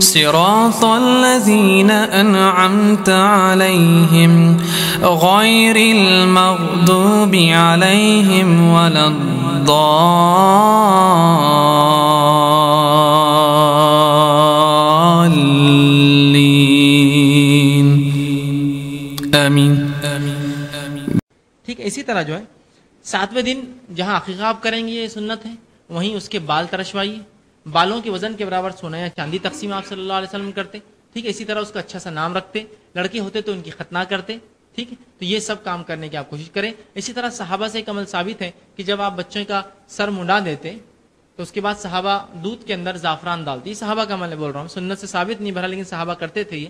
صراط الذين أنعمت عليهم غير المغضوب عليهم ولا الضالين. آمين. ٹھیک اسی طرح جو ہے ساتویں دن جہاں عقیقہ آپ کریں گے یہ سنت ہے وہیں اس کے بال ترشوائیے بالوں کے وزن کے برابر سونا یا چاندی تقسیم آپ صلی اللہ علیہ وسلم کرتے، ٹھیک؟ ہے اسی طرح اس کا اچھا سا نام رکھتے، لڑکے ہوتے تو ان کی ختنہ کرتے، ٹھیک؟ ہے تو یہ سب کام کرنے کی آپ کوشش کریں۔ اسی طرح صحابہ سے ایک عمل ثابت ہے کہ جب آپ بچوں کا سر منڈا دیتے، تو اس کے بعد صحابہ دودھ کے اندر زعفران ڈالتی صحابہ کا عمل بول رہا ہوں۔ سنت سے ثابت نہیں بھرا لیکن صحابہ کرتے تھے یہ۔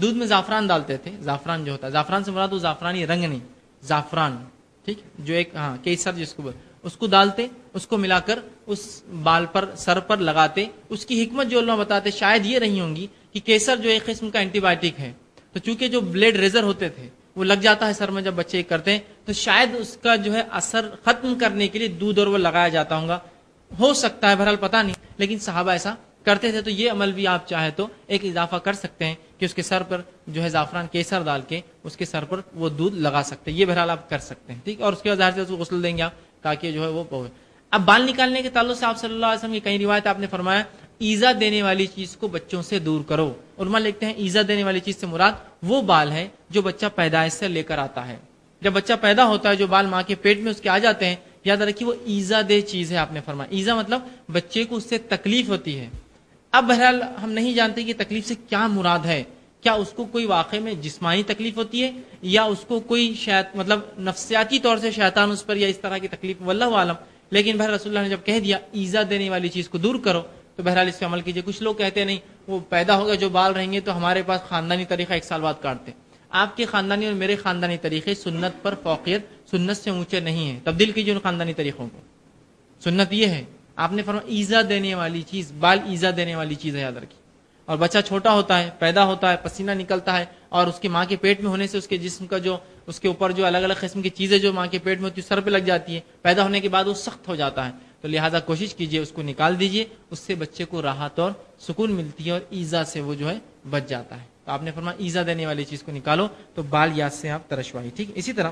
دودھ میں زعفران ڈالتے تھے، زعفران جو ہوتا ہے۔ زعفران سے مراد وہ زعفرانی رنگ نہیں، زعفران، ٹھیک؟ جو ایک ہاں کیسر جس کو بول اس کو ڈالتے، اس کو ملا کر، اس بال پر، سر پر لگاتے۔ اس کی حکمت جو علماء بتاتے، شاید یہ رہی ہوں گی کہ کیسر جو ایک قسم کا اینٹی بایوٹک ہے۔ تو چونکہ جو بلیڈ ریزر ہوتے تھے، وہ لگ جاتا ہے سر میں جب بچے کرتے ہیں، تو شاید اس کا جو ہے اثر ختم کرنے کے لیے دودھ اور وہ لگایا جاتا ہوں گا۔ ہو سکتا ہے، بہرحال پتا نہیں، لیکن صحابہ ایسا کرتے تھے۔ تو یہ عمل بھی آپ چاہے تو ایک اضافہ کر سکتے ہیں کہ اس کے سر پر جو ہے زعفران کیسر ڈال کے اس کے سر پر وہ دودھ لگا سکتے ہیں۔ یہ بہرحال آپ کر سکتے ہیں، ٹھیک؟ اور اس کے بعد سے اس کو غسل دیں گے آپ۔ تاکہ جو ہے وہ اب بال نکالنے کے تعلق سے آپ صلی اللہ علیہ وسلم کی کئی روایت آپ نے فرمایا، ایزا دینے والی چیز کو بچوں سے دور کرو۔ علماء لکھتے ہیں، ایزا دینے والی چیز سے مراد وہ بال ہے جو بچہ پیدائش سے لے کر آتا ہے۔ جب بچہ پیدا ہوتا ہے، جو بال ماں کے پیٹ میں اس کے آ جاتے ہیں، یاد رکھیے وہ ایزا دہ چیز ہے آپ نے فرمایا۔ ایزا مطلب بچے کو اس سے تکلیف ہوتی ہے۔ اب بہرحال ہم نہیں جانتے کہ تکلیف سے کیا مراد ہے۔ کیا اس کو کوئی واقع میں جسمانی تکلیف ہوتی ہے یا اس کو کوئی شاید مطلب نفسیاتی طور سے شیطان اس پر یا اس طرح کی تکلیف؟ واللہ عالم لیکن بہر رسول اللہ نے جب کہہ دیا، ایزا دینے والی چیز کو دور کرو، تو بہرحال اس پہ عمل کیجیے کچھ لوگ کہتے نہیں، وہ پیدا ہوگا جو بال رہیں گے تو ہمارے پاس خاندانی طریقہ ایک سال بعد کاٹتے۔ آپ کے خاندانی اور میرے خاندانی طریقے سنت پر فوقیت، سنت سے اونچے نہیں ہیں۔ تبدیل کیجیے ان خاندانی طریقوں کو۔ سنت یہ ہے، آپ نے فرما ایزا دینے والی چیز، بال ایزا دینے والی چیز ہے، یاد رکھی اور بچہ چھوٹا ہوتا ہے، پیدا ہوتا ہے، پسینہ نکلتا ہے اور اس کی ماں کے پیٹ میں ہونے سے اس کے جسم کا جو، اس کے اوپر جو الگ الگ قسم کی چیزیں جو ماں کے پیٹ میں ہوتی ہے سر پہ لگ جاتی ہے پیدا ہونے کے بعد وہ سخت ہو جاتا ہے۔ تو لہٰذا کوشش کیجیے اس کو نکال دیجیے اس سے بچے کو راحت اور سکون ملتی ہے اور ایزا سے وہ جو ہے بچ جاتا ہے۔ تو آپ نے فرما ایزا دینے والی چیز کو نکالو، تو بال یاد سے آپ ترشوائی ٹھیک؟ اسی طرح